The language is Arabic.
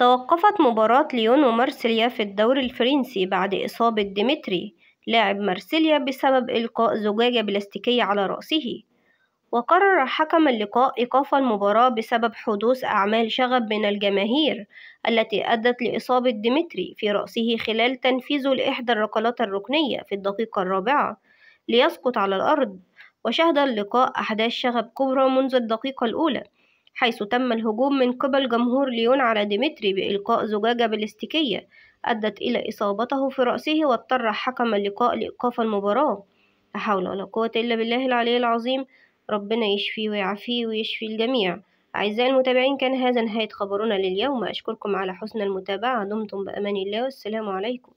توقفت مباراة ليون ومارسيليا في الدوري الفرنسي بعد إصابة ديمتري لاعب مارسيليا بسبب إلقاء زجاجة بلاستيكية على رأسه. وقرر حكم اللقاء إيقاف المباراة بسبب حدوث أعمال شغب من الجماهير التي أدت لإصابة ديمتري في رأسه خلال تنفيذه لإحدى الركلات الركنية في الدقيقة الرابعة ليسقط على الأرض. وشهد اللقاء أحداث شغب كبرى منذ الدقيقة الأولى. حيث تم الهجوم من قبل جمهور ليون على ديمتري بإلقاء زجاجة بلاستيكية أدت إلى إصابته في رأسه واضطر حكم اللقاء لإيقاف المباراة. لا حول ولا قوة إلا بالله العلي العظيم ربنا يشفيه ويعافيه ويشفي الجميع. أعزائي المتابعين كان هذا نهاية خبرنا لليوم. أشكركم على حسن المتابعة. دمتم بأمان الله والسلام عليكم.